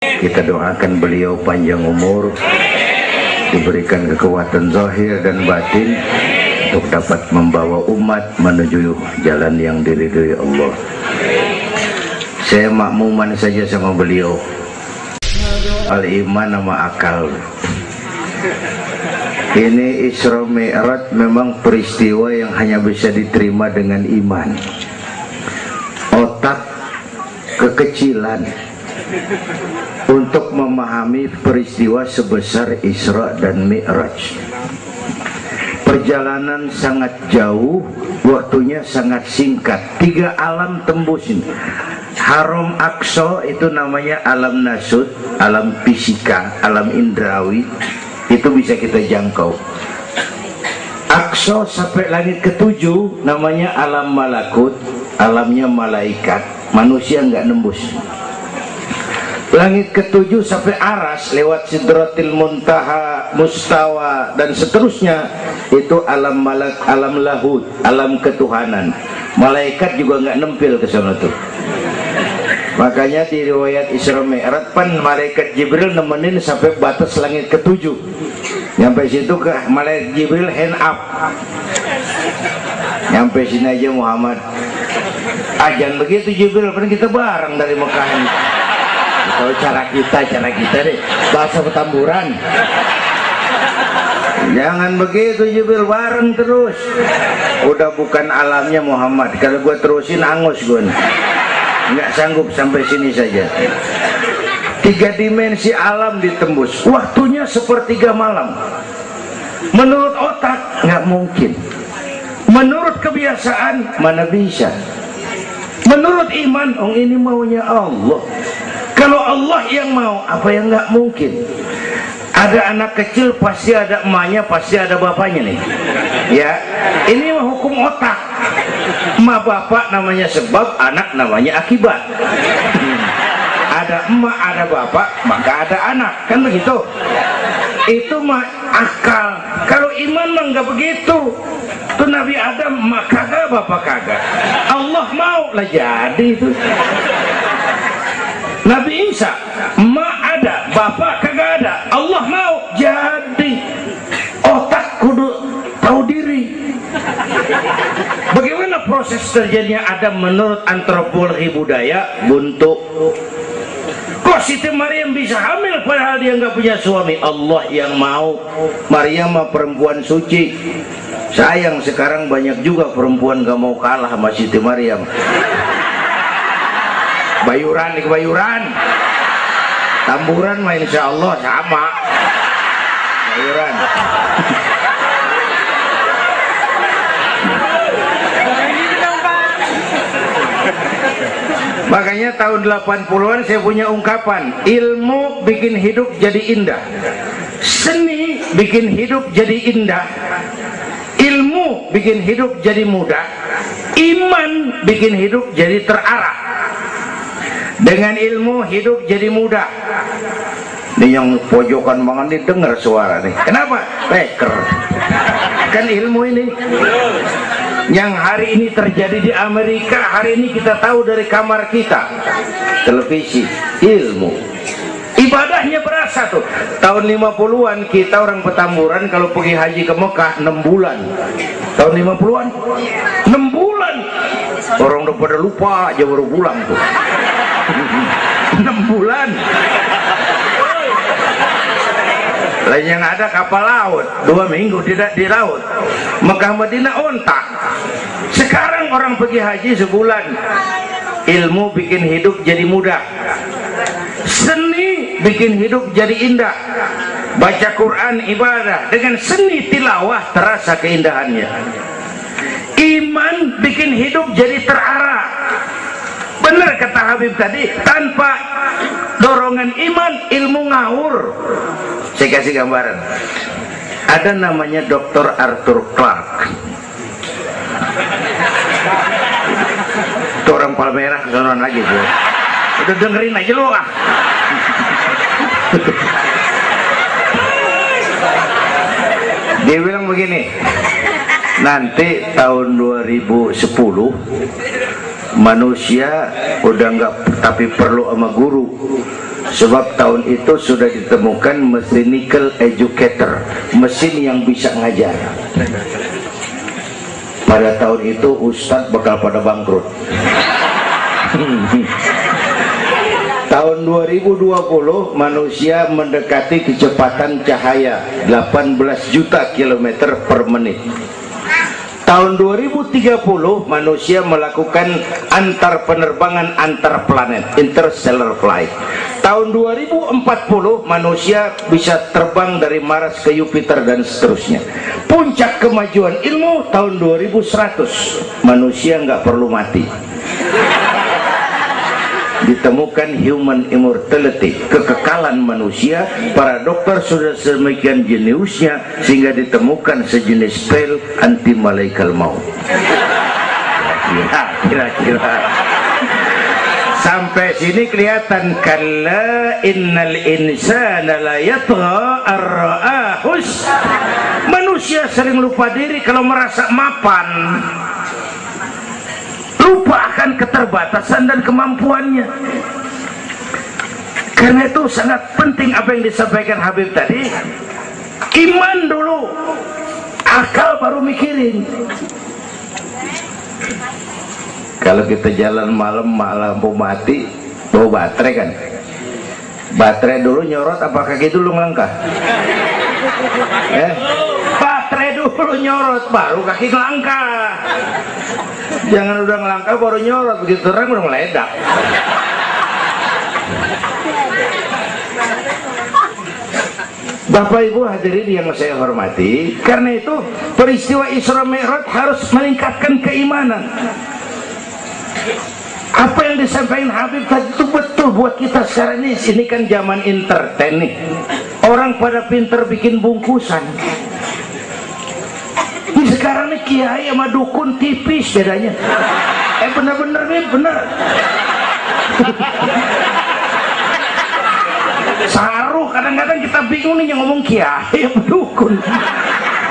Kita doakan beliau panjang umur, diberikan kekuatan zahir dan batin untuk dapat membawa umat menuju jalan yang diridhoi Allah. Saya makmuman saja sama beliau. Al iman nama akal. Ini Isra Mi'raj memang peristiwa yang hanya bisa diterima dengan iman. Otak kekecilan untuk memahami peristiwa sebesar Isra dan Mi'raj. Perjalanan sangat jauh, waktunya sangat singkat. Tiga alam tembusin. Haram Aqsa itu namanya alam nasut, alam fisika, alam indrawi. Itu bisa kita jangkau. Aqsa sampai langit ketujuh namanya alam malakut, alamnya malaikat. Manusia nggak nembus. Langit ketujuh sampai aras lewat sidratil muntaha, mustawa dan seterusnya itu alam malak, alam lahud, alam ketuhanan. Malaikat juga nggak nempel ke sana tuh. Makanya di riwayat Isra Mi'raj pan malaikat Jibril nemenin sampai batas langit ketujuh. Nyampe situ ke malaikat Jibril hand up. Nyampe sini aja Muhammad. Ajan begitu Jibril, kan kita bareng dari Mekah ini. Kalau cara kita, cara kita deh bahasa petamburan. Jangan begitu Jibril bareng terus. Udah bukan alamnya Muhammad. Kalau gue terusin angus gue. Nggak sanggup sampai sini saja. Tiga dimensi alam ditembus. Waktunya sepertiga malam. Menurut otak nggak mungkin. Menurut kebiasaan mana bisa. Menurut iman, oh ini maunya Allah. Kalau Allah yang mau, apa yang nggak mungkin? Ada anak kecil pasti ada emaknya, pasti ada bapaknya nih. Ya, ini hukum otak. Emak bapak namanya sebab, anak namanya akibat. Ada emak, ada bapak, maka ada anak, kan begitu? Itu mah akal. Kalau iman mah nggak begitu. Tuh Nabi Adam emak kagak, bapak kagak. Allah mau lah jadi itu. Nabi Isa emak ada, bapak kagak ada. Allah mau jadi. Otak kudu tahu diri. Bagaimana proses terjadinya Adam menurut antropologi budaya buntu? Kok Siti Maryam bisa hamil padahal dia nggak punya suami? Allah yang mau. Maryam mah perempuan suci. Sayang sekarang banyak juga perempuan gak mau kalah sama Siti Maryam bayuran di kebayuran. Tamburan mah insya Allah sama. Bayuran makanya tahun 80-an saya punya ungkapan ilmu bikin hidup jadi indah. Seni bikin hidup jadi indah. Ilmu bikin hidup jadi mudah. Iman bikin hidup jadi terarah dengan ilmu hidup jadi mudah. Ini yang pojokan banget nih dengar suara nih. Kenapa? peker kan ilmu ini. Yang hari ini terjadi di Amerika hari ini kita tahu dari kamar kita. Televisi ilmu. Ibadahnya berasa tuh. Tahun 50-an kita orang petamburan kalau pergi haji ke Mekah 6 bulan. Tahun 50-an 6 bulan. Orang udah pada lupa aja baru pulang tuh 6 bulan. Lain yang ada kapal laut dua minggu tidak di laut. Mekah Madinah ontak sekarang orang pergi haji sebulan. Ilmu bikin hidup jadi mudah. Seni bikin hidup jadi indah. Baca Quran ibadah. Dengan seni tilawah terasa keindahannya. Iman bikin hidup jadi terarah benar kata Habib tadi tanpa dorongan iman ilmu ngawur. Saya kasih gambaran. Ada namanya Dr. Arthur Clarke. Itu orang Palmerah kesonon lagi tuh. Udah dengerin aja lu ah. Dia bilang begini nanti tahun 2010 manusia udah nggak tapi perlu sama guru. Sebab tahun itu sudah ditemukan mechanical educator mesin yang bisa ngajar. Pada tahun itu Ustadz bakal pada bangkrut. Tahun 2020 manusia mendekati kecepatan cahaya 18 juta kilometer per menit tahun 2030 manusia melakukan antar penerbangan antar planet interstellar flight. Tahun 2040 manusia bisa terbang dari Mars ke Jupiter dan seterusnya. Puncak kemajuan ilmu tahun 2100 manusia nggak perlu mati ditemukan human immortality kekekalan manusia. Para dokter sudah semikian jeniusnya sehingga ditemukan sejenis pil anti malaikal maut. Kira-kira sampai sini kelihatan kalla innal insana la yatgha ar-ra'ahus. Manusia sering lupa diri kalau merasa mapan akan keterbatasan dan kemampuannya. Karena itu sangat penting apa yang disampaikan Habib tadi. Iman dulu akal baru mikirin. Kalau kita jalan malam lampu mati bawa baterai kan? Baterai dulu nyorot apa kaki dulu ngangkah? Eh dulu nyorot baru kaki ngelangkah. Jangan udah ngelangkah baru nyorot. Begitu terang udah meledak. Bapak Ibu hadirin yang saya hormati karena itu peristiwa Isra Mi'raj harus meningkatkan keimanan. Apa yang disampaikan Habib tadi itu betul buat kita sekarang ini. Ini kan zaman entertain nih. Orang pada pinter bikin bungkusan sekarang nih kiai sama dukun tipis bedanya. Eh bener-bener nih bener. Saruh kadang-kadang kita bingung nih yang ngomong kiai sama dukun.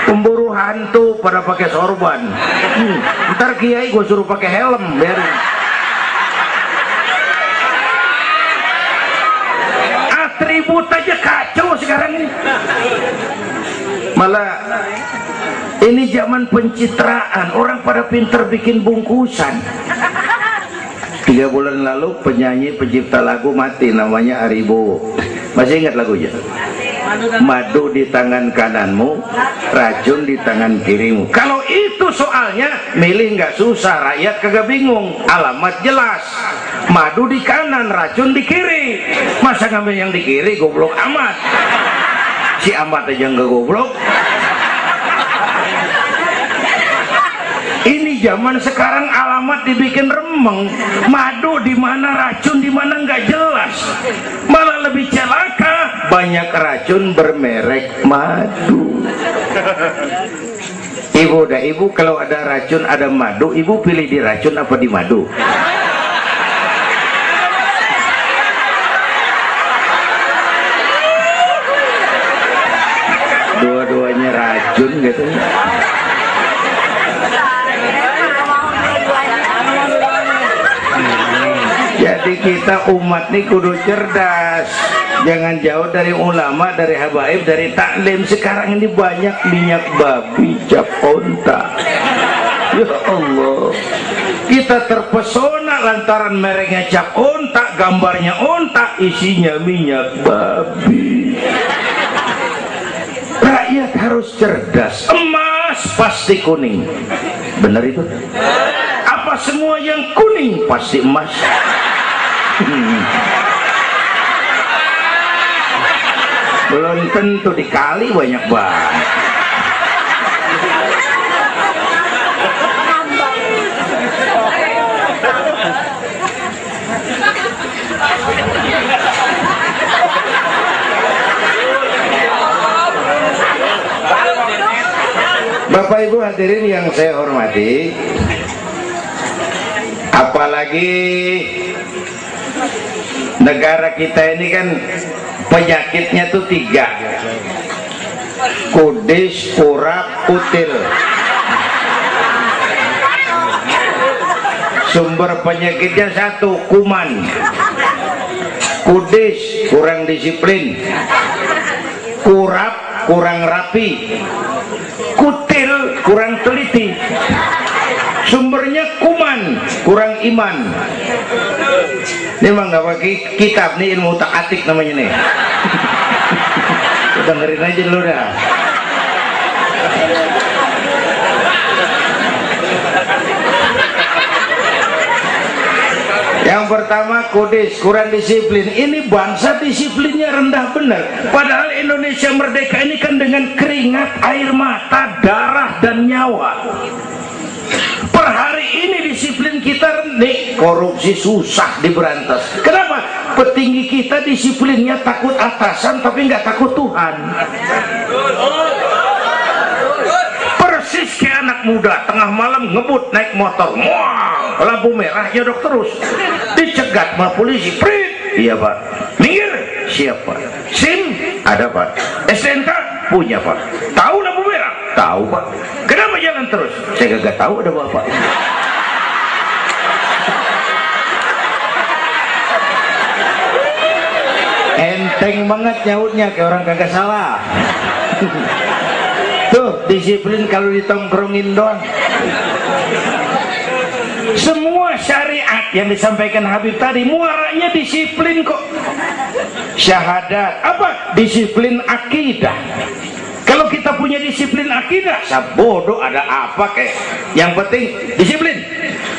Pemburu hantu pada pakai sorban. Hmm, ntar kiai gue suruh pakai helm biarin. Atribut aja kacau sekarang ini. Malah ini zaman pencitraan. Orang pada pinter bikin bungkusan. Tiga bulan lalu penyanyi pencipta lagu mati namanya Aribo. Masih ingat lagunya? Madu di tangan kananmu racun di tangan kirimu. Kalau itu soalnya milih nggak susah rakyat kagak bingung. Alamat jelas. Madu di kanan racun di kiri. Masa ngambil yang di kiri goblok amat. Si amat aja nggak goblok ini zaman sekarang alamat dibikin remeng. Madu di mana racun di mana nggak jelas. Malah lebih celaka. Banyak racun bermerek madu. Ibu dah ibu kalau ada racun ada madu ibu pilih di racun apa di madu? Dua-duanya racun gitu jadi kita umat nih kudu cerdas. Jangan jauh dari ulama dari habaib dari taklim. Sekarang ini banyak minyak babi cap onta. Ya Allah. Kita terpesona lantaran mereknya cap onta gambarnya onta isinya minyak babi. Rakyat harus cerdas. Emas pasti kuning. Benar itu? Apa semua yang kuning pasti emas. Belum tentu dikali banyak banget. Bapak Ibu hadirin yang saya hormati apalagi negara kita ini kan penyakitnya tuh tiga. Kudis, kurap, kutil. Sumber penyakitnya satu kuman. Kudis kurang disiplin. Kurap kurang rapi. Kutil kurang teliti. Sumbernya kuman kurang iman ini mah nggak pakai kitab nih ilmu tak atik namanya nih dengerin aja dulu dah Yang pertama kudis, kurang disiplin. Ini bangsa disiplinnya rendah benar. Padahal Indonesia merdeka ini kan dengan keringat, air mata, darah dan nyawa. Disiplin kita nih korupsi susah diberantas. Kenapa? Petinggi kita disiplinnya takut atasan tapi nggak takut Tuhan. Persis kayak anak muda tengah malam ngebut naik motor. Wah, lampu merah nyodok terus. Dicegat sama polisi. Prit. Iya pak. Minggir. Siapa? SIM ada pak. SNK punya pak. Tahu lampu merah? Tahu pak. Kenapa jalan terus? Saya gak tahu ada bapak. Enteng banget nyautnya kayak orang kagak salah. Tuh disiplin kalau ditongkrongin doang. Semua syariat yang disampaikan Habib tadi muaranya disiplin kok. Syahadat apa? Disiplin akidah. Kalau kita punya disiplin akidah, bodoh ada apa kek? Yang penting disiplin.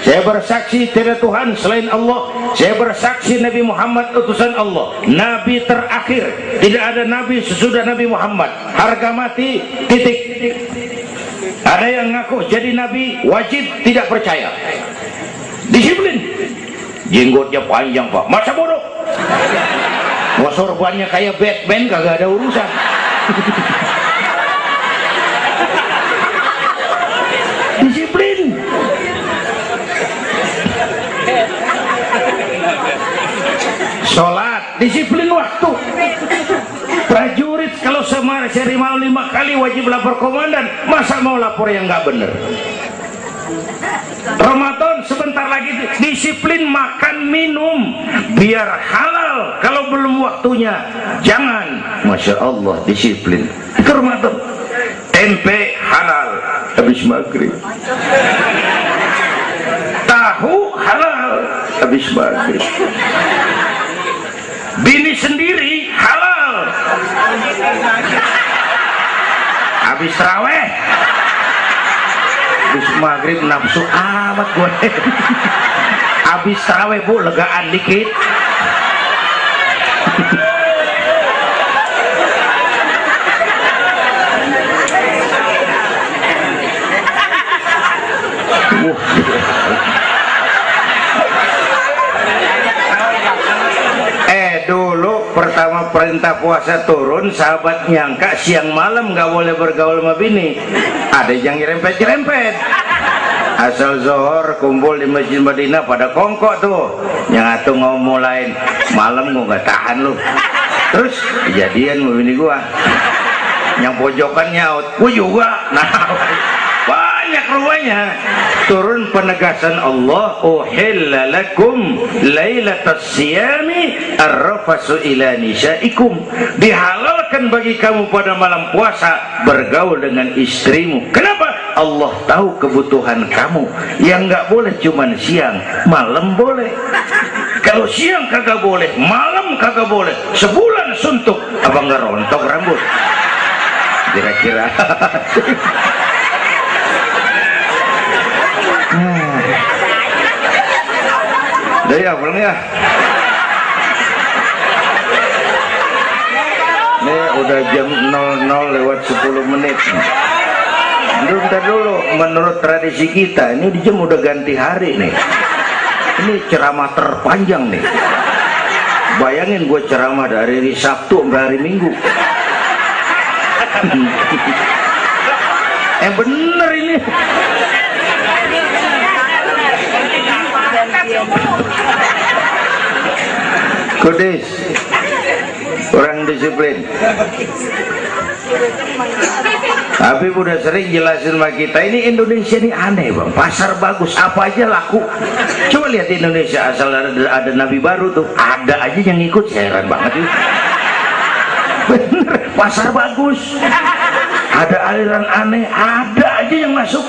Saya bersaksi tidak Tuhan selain Allah. Saya bersaksi Nabi Muhammad utusan Allah. Nabi terakhir. Tidak ada nabi sesudah Nabi Muhammad. Harga mati titik. Ada yang ngaku jadi nabi wajib tidak percaya. Disiplin. Jenggotnya panjang pak. Masa bodoh? Mau sorbannya kayak Batman kagak ada urusan. disiplin sholat disiplin waktu. Prajurit kalau sehari malam lima kali wajib lapor komandan. Masa mau lapor yang nggak bener? Ramadan sebentar lagi disiplin makan minum. Biar halal kalau belum waktunya. Jangan. Masya Allah disiplin. Itu Ramadan. Tempe halal habis maghrib. Tahu halal habis maghrib bini sendiri halal. Habis raweh. Habis maghrib nafsu amat gue. Habis raweh bu legaan dikit eh dulu pertama perintah puasa turun sahabat nyangka siang malam nggak boleh bergaul sama bini. Ada yang nyerempet-nyerempet. Asal zohor kumpul di masjid Madinah pada kongkok tuh. Yang atuh ngomong lain malam gua nggak tahan lu. Terus kejadian sama bini gua. Yang pojokan nyaut gua juga. Nah banyak rupanya turun penegasan Allah uhilla lakum lailatas siyami arrafasu ila nisaikum. Dihalalkan bagi kamu pada malam puasa bergaul dengan istrimu. Kenapa? Allah tahu kebutuhan kamu. Yang nggak boleh cuman siang malam boleh. Kalau siang kagak boleh malam kagak boleh. Sebulan suntuk apa nggak rontok rambut? Kira-kira Udah ya pulang ya. Ini udah jam 00 lewat 10 menit. Dulu dulu menurut tradisi kita ini di jam udah ganti hari nih. Ini ceramah terpanjang nih. Bayangin gue ceramah dari hari Sabtu sampai hari Minggu. eh bener ini. Kudis. Kurang disiplin. Tapi udah sering jelasin sama kita ini Indonesia ini aneh bang. Pasar bagus apa aja laku. Coba lihat Indonesia asal ada, ada nabi baru tuh ada aja yang ikut heran banget itu bener pasar bagus. Ada aliran aneh ada aja yang masuk